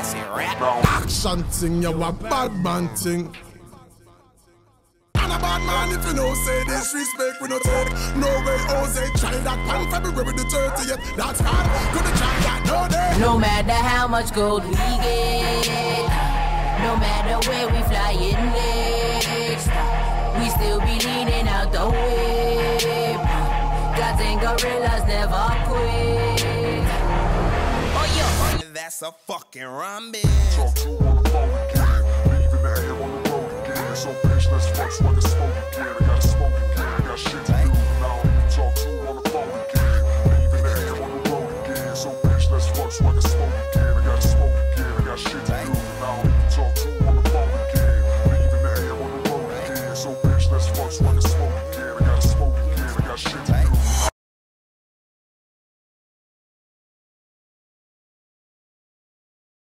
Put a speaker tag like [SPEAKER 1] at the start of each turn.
[SPEAKER 1] classy rap.
[SPEAKER 2] Action thing, you a bad man thing. And a bad man if you know say disrespect we no take No way Jose try that pan February the 30th That's hard Couldn't try that no day
[SPEAKER 3] No matter how much gold we get No matter where we flying next We still be leaning out the way Gods and gorillas never quit
[SPEAKER 1] that's a fucking rhombus. Talk
[SPEAKER 4] to on the phone again, leaving the air on the road again. So bitch, let's fuck so I can smoke again. I gotta smoke again, I got shit to do. Now I talk to on the phone again, leaving the air on the road again. So bitch, let's fuck so I can smoke again. I gotta smoke again, I got shit to do. Now I talk to on the phone again, leaving the air on the road again. So bitch, let's fuck so I can smoke again. I gotta smoke again, I got shit to do.